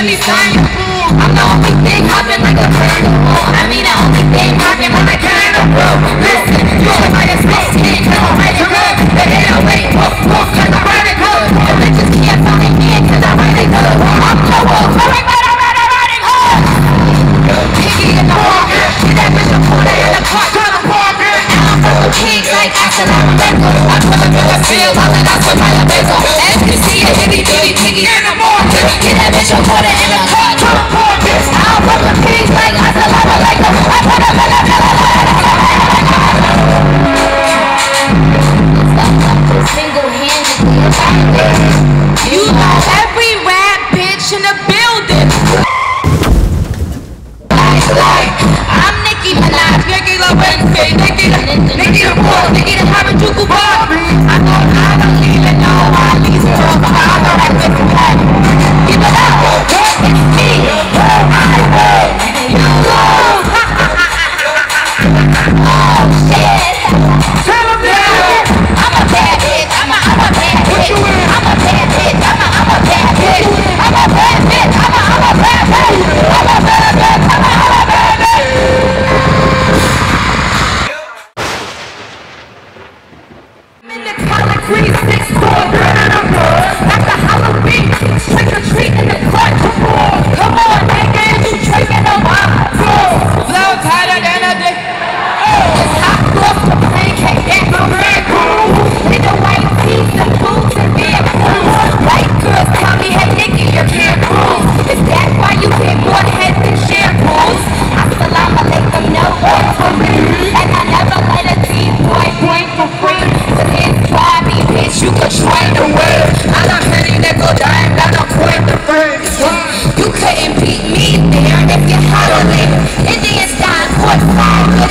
let me find you. I'm the only thing hopping like a carnival. I mean the only thing rocking like a carnival. Listen, you look like a snake, can't tell a right from wrong. They hit away, woof woof like a radical. The bitches can't find me 'cause I'm know the wrong.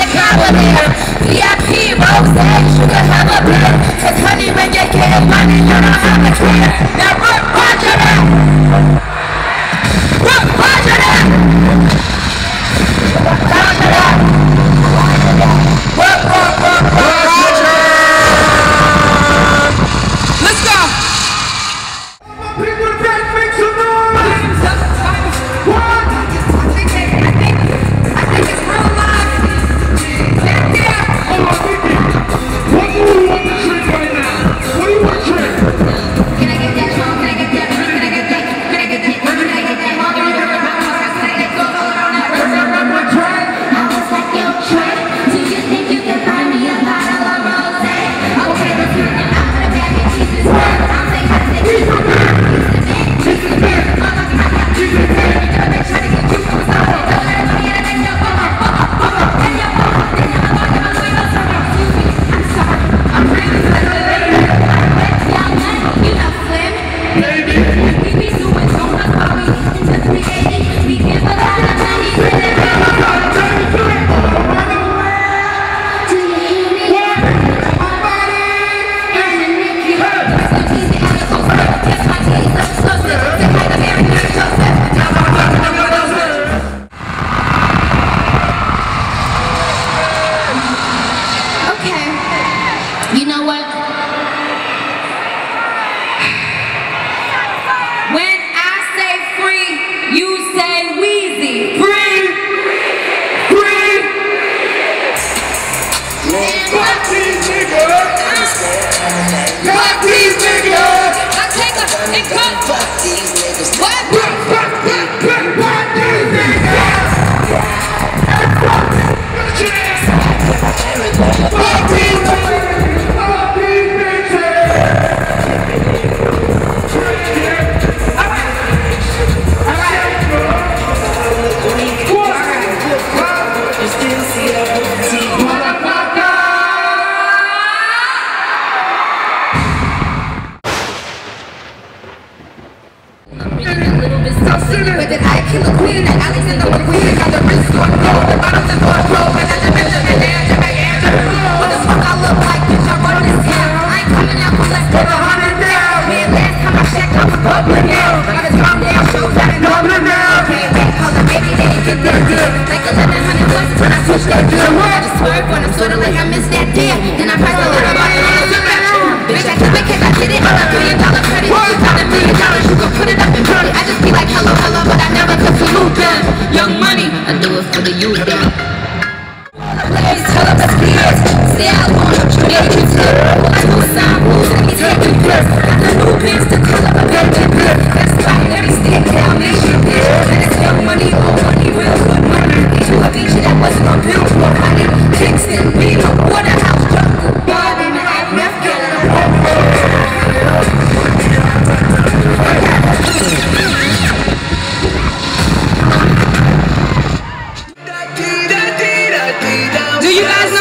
cavalier VIP rose and sugar have a beer Cause honey, when you get money, you don't have a care Now run, watch and cut. Fuck these niggas. What? you. have you guys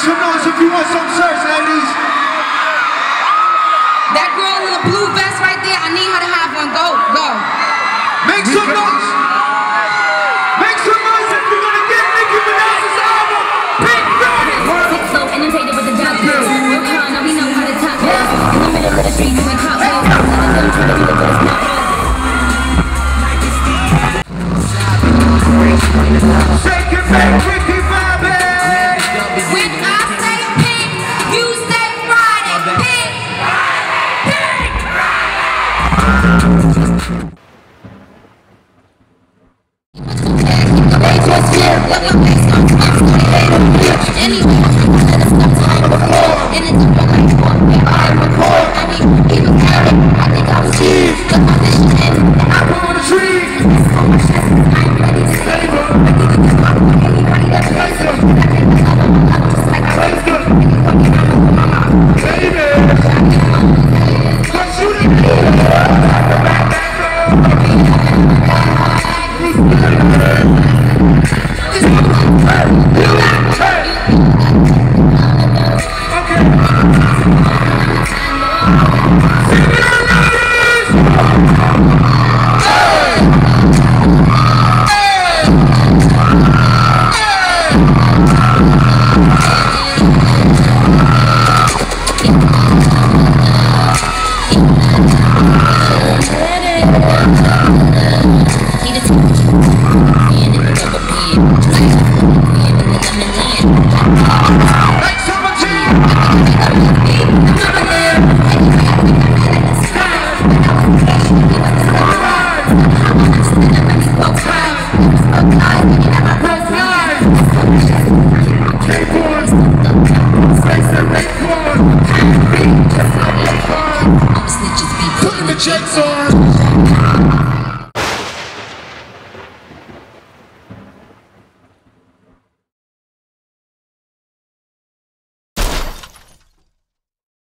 Make some noise if you want some shirts, ladies. That girl in the blue vest right there, I need her to have one. Go, go. Make some noise. Make some noise if you're gonna get Nicki Minaj's album. Pink Friday. World is so inundated with the job. We're calling, we know how to top. In the middle of the street, You doing hot. None of them trying to do it, but it's not.